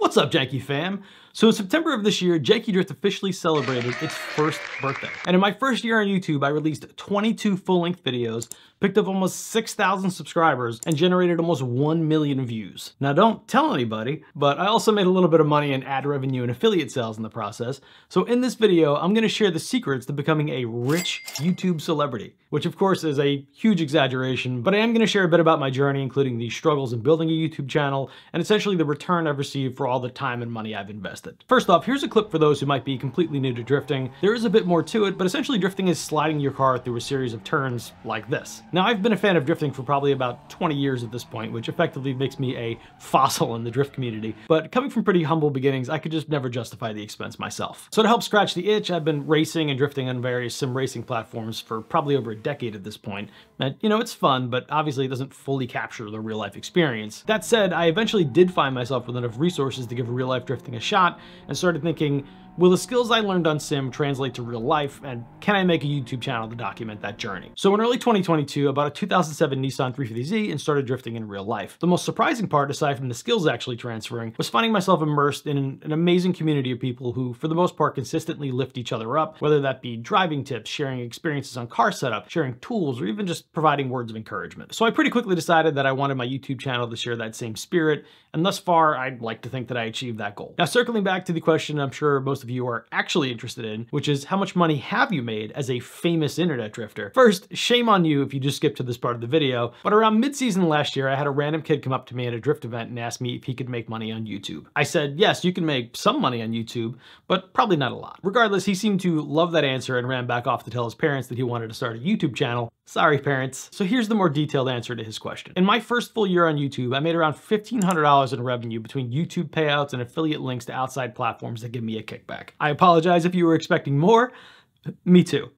What's up, Janky fam? So in September of this year, Janky Drift officially celebrated its first birthday. And in my first year on YouTube, I released 22 full-length videos, picked up almost 6,000 subscribers, and generated almost 1 million views. Now don't tell anybody, but I also made a little bit of money in ad revenue and affiliate sales in the process. So in this video, I'm gonna share the secrets to becoming a rich YouTube celebrity, which of course is a huge exaggeration, but I am gonna share a bit about my journey, including the struggles in building a YouTube channel, and essentially the return I've received for all the time and money I've invested. First off, here's a clip for those who might be completely new to drifting. There is a bit more to it, but essentially drifting is sliding your car through a series of turns like this. Now, I've been a fan of drifting for probably about 20 years at this point, which effectively makes me a fossil in the drift community. But coming from pretty humble beginnings, I could just never justify the expense myself. So to help scratch the itch, I've been racing and drifting on various sim racing platforms for probably over a decade at this point. And, you know, it's fun, but obviously it doesn't fully capture the real life experience. That said, I eventually did find myself with enough resources to give real life drifting a shot, and started thinking, Will the skills I learned on sim translate to real life, and can I make a YouTube channel to document that journey? So in early 2022, I bought a 2007 Nissan 350Z and started drifting in real life. The most surprising part, aside from the skills actually transferring, was finding myself immersed in an, amazing community of people who, for the most part, consistently lift each other up, whether that be driving tips, sharing experiences on car setup, sharing tools, or even just providing words of encouragement. So I pretty quickly decided that I wanted my YouTube channel to share that same spirit, and thus far, I'd like to think that I achieved that goal. Now, circling back to the question I'm sure most of you are actually interested in, which is how much money have you made as a famous internet drifter? First, shame on you if you just skipped to this part of the video, but around mid-season last year, I had a random kid come up to me at a drift event and ask me if he could make money on YouTube. I said, yes, you can make some money on YouTube, but probably not a lot. Regardless, he seemed to love that answer and ran back off to tell his parents that he wanted to start a YouTube channel. Sorry, parents. So here's the more detailed answer to his question. In my first full year on YouTube, I made around $1,500 in revenue between YouTube payouts and affiliate links to outside platforms that give me a kickback. I apologize if you were expecting more. Me too.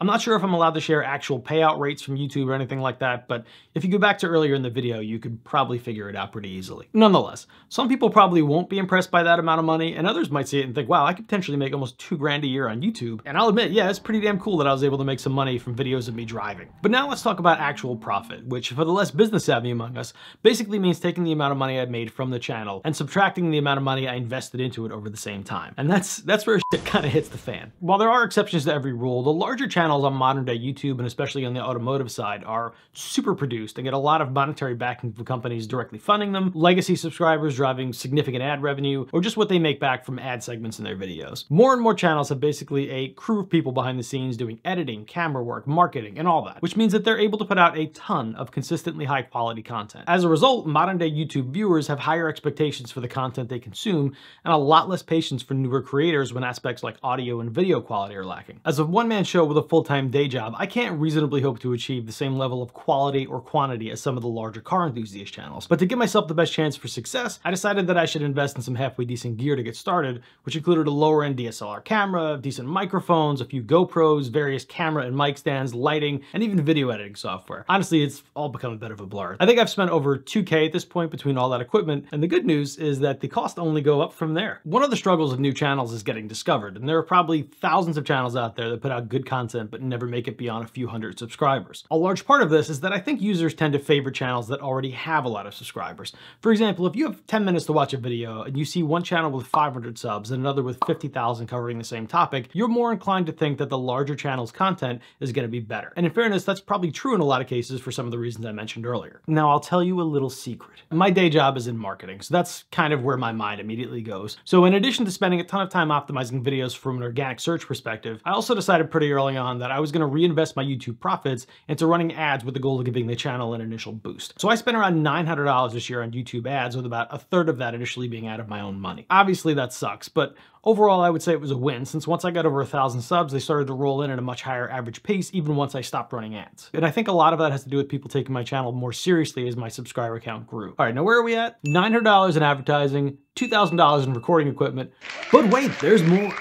I'm not sure if I'm allowed to share actual payout rates from YouTube or anything like that, but if you go back to earlier in the video, you could probably figure it out pretty easily. Nonetheless, some people probably won't be impressed by that amount of money, and others might see it and think, wow, I could potentially make almost two grand a year on YouTube. And I'll admit, yeah, it's pretty damn cool that I was able to make some money from videos of me driving. But now let's talk about actual profit, which for the less business savvy among us, basically means taking the amount of money I made from the channel and subtracting the amount of money I invested into it over the same time. And that's, that's where shit kind of hits the fan. While there are exceptions to every rule, the larger channels channels on modern day YouTube and especially on the automotive side are super produced and get a lot of monetary backing from companies directly funding them, legacy subscribers driving significant ad revenue, or just what they make back from ad segments in their videos. More and more channels have basically a crew of people behind the scenes doing editing, camera work, marketing, and all that, which means that they're able to put out a ton of consistently high quality content. As a result, modern day YouTube viewers have higher expectations for the content they consume and a lot less patience for newer creators when aspects like audio and video quality are lacking. As a one-man show with a full full-time day job, I can't reasonably hope to achieve the same level of quality or quantity as some of the larger car enthusiast channels. But to give myself the best chance for success, I decided that I should invest in some halfway decent gear to get started, which included a lower-end DSLR camera, decent microphones, a few GoPros, various camera and mic stands, lighting, and even video editing software. Honestly, it's all become a bit of a blur. I think I've spent over 2K at this point between all that equipment, and the good news is that the cost only go up from there. One of the struggles of new channels is getting discovered, and there are probably thousands of channels out there that put out good content but never make it beyond a few hundred subscribers. A large part of this is that I think users tend to favor channels that already have a lot of subscribers. For example, if you have 10 minutes to watch a video and you see one channel with 500 subs and another with 50,000 covering the same topic, you're more inclined to think that the larger channel's content is going to be better. And in fairness, that's probably true in a lot of cases for some of the reasons I mentioned earlier. Now, I'll tell you a little secret. My day job is in marketing, so that's kind of where my mind immediately goes. So in addition to spending a ton of time optimizing videos from an organic search perspective, I also decided pretty early on that I was going to reinvest my YouTube profits into running ads with the goal of giving the channel an initial boost. So I spent around $900 this year on YouTube ads with about a third of that initially being out of my own money. Obviously that sucks, but Overall, I would say it was a win, since once I got over a thousand subs, they started to roll in at a much higher average pace, even once I stopped running ads. And I think a lot of that has to do with people taking my channel more seriously as my subscriber count grew. All right, now where are we at? $900 in advertising, $2,000 in recording equipment, but wait, there's more.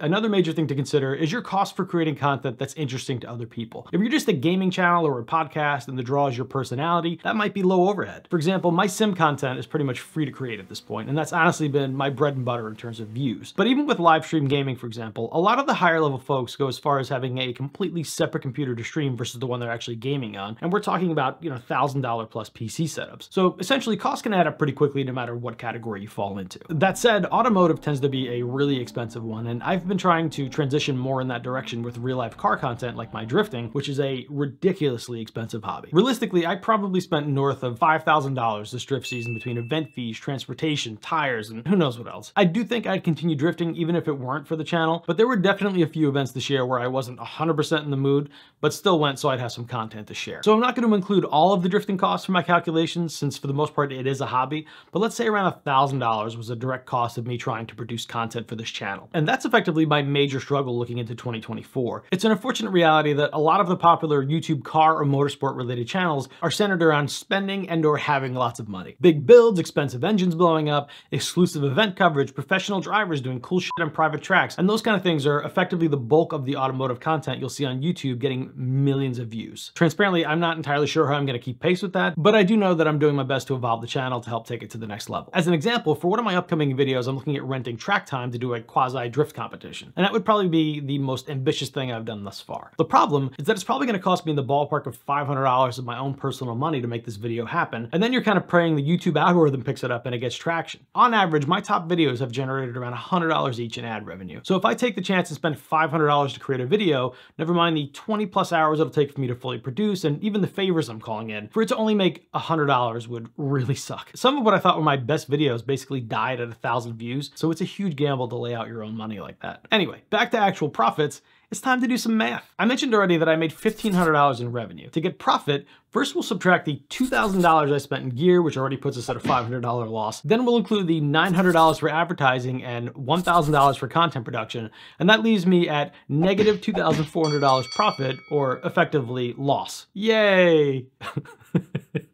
Another major thing to consider is your cost for creating content that's interesting to other people. If you're just a gaming channel or a podcast and the draw is your personality, that might be low overhead. For example, my sim content is pretty much free to create at this point, and that's honestly been my bread and butter in terms of views. But even with live stream gaming, for example, a lot of the higher level folks go as far as having a completely separate computer to stream versus the one they're actually gaming on. And we're talking about, you know, $1,000 plus PC setups. So essentially costs can add up pretty quickly no matter what category you fall into. That said, automotive tends to be a really expensive one, and I've been trying to transition more in that direction with real life car content like my drifting, which is a ridiculously expensive hobby. Realistically, I probably spent north of $5,000 this drift season between event fees, transportation, tires, and who knows what else. I do think I'd continue drifting even if it weren't for the channel, but there were definitely a few events this year where I wasn't 100% in the mood, but still went so I'd have some content to share. So I'm not going to include all of the drifting costs for my calculations since for the most part it is a hobby, but let's say around $1,000 was a direct cost of me trying to produce content for this channel. And that's effectively my major struggle looking into 2024. It's an unfortunate reality that a lot of the popular YouTube car or motorsport related channels are centered around spending and or having lots of money. Big builds, expensive engines blowing up, exclusive event coverage, professional drivers doing cool shit on private tracks, and those kind of things are effectively the bulk of the automotive content you'll see on YouTube getting millions of views. Transparently, I'm not entirely sure how I'm going to keep pace with that, but I do know that I'm doing my best to evolve the channel to help take it to the next level. As an example, for one of my upcoming videos, I'm looking at renting track time to do a quasi drift competition, and that would probably be the most ambitious thing I've done thus far. The problem is that it's probably going to cost me in the ballpark of $500 of my own personal money to make this video happen, and then you're kind of praying the YouTube algorithm picks it up and it gets traction. On average, my top videos have generated around $100 each in ad revenue. So if I take the chance and spend $500 to create a video, never mind the 20 plus hours it'll take for me to fully produce and even the favors I'm calling in, for it to only make $100 would really suck. Some of what I thought were my best videos basically died at a thousand views, so it's a huge gamble to lay out your own money like that. Anyway, back to actual profits it's time to do some math. I mentioned already that I made $1,500 in revenue. To get profit, first we'll subtract the $2,000 I spent in gear, which already puts us at a $500 loss. Then we'll include the $900 for advertising and $1,000 for content production, and that leaves me at negative $2,400 profit, or effectively loss. Yay!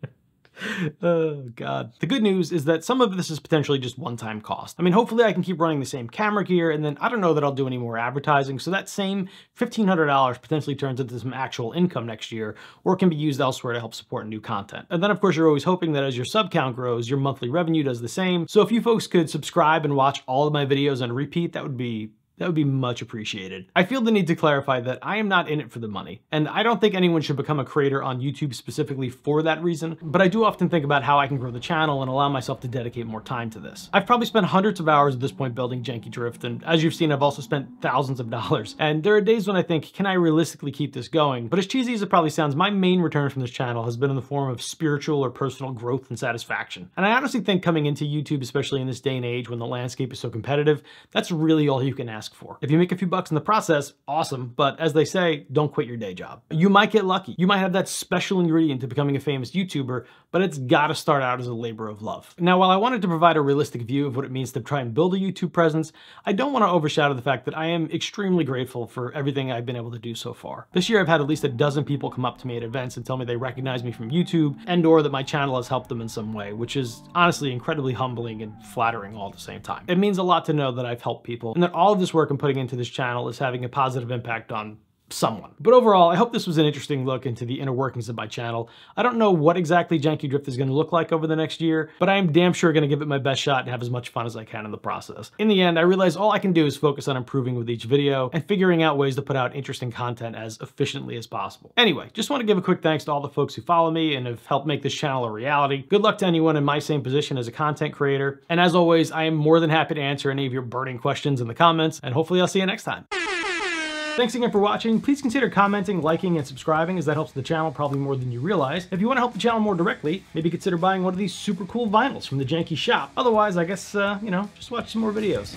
oh god. The good news is that some of this is potentially just one-time cost. I mean, hopefully I can keep running the same camera gear and then I don't know that I'll do any more advertising. So that same $1,500 potentially turns into some actual income next year or can be used elsewhere to help support new content. And then of course you're always hoping that as your sub count grows, your monthly revenue does the same. So if you folks could subscribe and watch all of my videos on repeat, that would be that would be much appreciated. I feel the need to clarify that I am not in it for the money, and I don't think anyone should become a creator on YouTube specifically for that reason, but I do often think about how I can grow the channel and allow myself to dedicate more time to this. I've probably spent hundreds of hours at this point building Janky Drift, and as you've seen, I've also spent thousands of dollars. And there are days when I think, can I realistically keep this going? But as cheesy as it probably sounds, my main return from this channel has been in the form of spiritual or personal growth and satisfaction. And I honestly think coming into YouTube, especially in this day and age when the landscape is so competitive, that's really all you can ask ask for. If you make a few bucks in the process, awesome, but as they say, don't quit your day job. You might get lucky. You might have that special ingredient to becoming a famous YouTuber, but it's gotta start out as a labor of love. Now, while I wanted to provide a realistic view of what it means to try and build a YouTube presence, I don't want to overshadow the fact that I am extremely grateful for everything I've been able to do so far. This year, I've had at least a dozen people come up to me at events and tell me they recognize me from YouTube and or that my channel has helped them in some way, which is honestly incredibly humbling and flattering all at the same time. It means a lot to know that I've helped people and that all of this work I'm putting into this channel is having a positive impact on someone. But overall, I hope this was an interesting look into the inner workings of my channel. I don't know what exactly Janky Drift is going to look like over the next year, but I am damn sure going to give it my best shot and have as much fun as I can in the process. In the end, I realize all I can do is focus on improving with each video and figuring out ways to put out interesting content as efficiently as possible. Anyway, just want to give a quick thanks to all the folks who follow me and have helped make this channel a reality. Good luck to anyone in my same position as a content creator. And as always, I am more than happy to answer any of your burning questions in the comments, and hopefully I'll see you next time. Thanks again for watching. Please consider commenting, liking, and subscribing as that helps the channel probably more than you realize. If you want to help the channel more directly, maybe consider buying one of these super cool vinyls from the Janky shop. Otherwise, I guess, uh, you know, just watch some more videos.